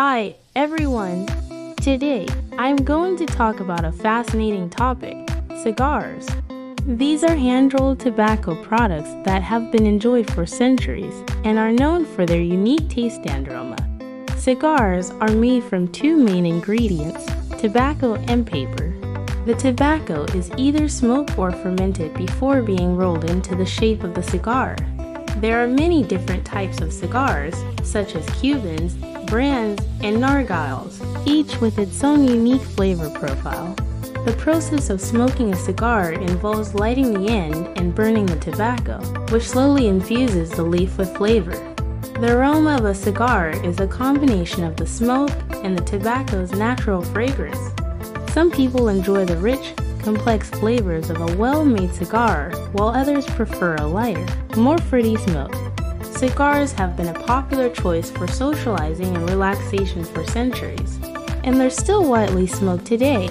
Hi, everyone. Today, I'm going to talk about a fascinating topic cigars. These are hand rolled tobacco products that have been enjoyed for centuries and are known for their unique taste and aroma. Cigars are made from two main ingredients tobacco and paper. The tobacco is either smoked or fermented before being rolled into the shape of the cigar. There are many different types of cigars, such as Cubans, brands, and nargiles, each with its own unique flavor profile. The process of smoking a cigar involves lighting the end and burning the tobacco, which slowly infuses the leaf with flavor. The aroma of a cigar is a combination of the smoke and the tobacco's natural fragrance. Some people enjoy the rich, complex flavors of a well made cigar, while others prefer a lighter, more fruity smoke. Cigars have been a popular choice for socializing and relaxation for centuries, and they're still widely smoked today.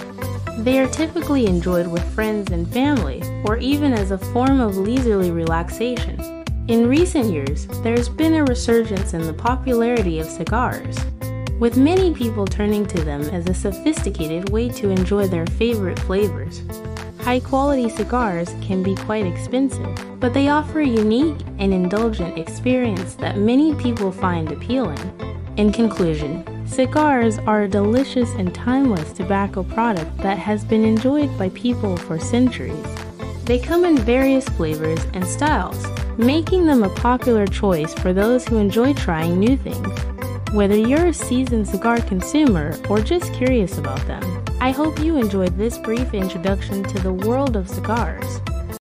They are typically enjoyed with friends and family, or even as a form of leisurely relaxation. In recent years, there's been a resurgence in the popularity of cigars, with many people turning to them as a sophisticated way to enjoy their favorite flavors. High quality cigars can be quite expensive, but they offer a unique and indulgent experience that many people find appealing. In conclusion, cigars are a delicious and timeless tobacco product that has been enjoyed by people for centuries. They come in various flavors and styles, making them a popular choice for those who enjoy trying new things. Whether you're a seasoned cigar consumer or just curious about them, I hope you enjoyed this brief introduction to the world of cigars.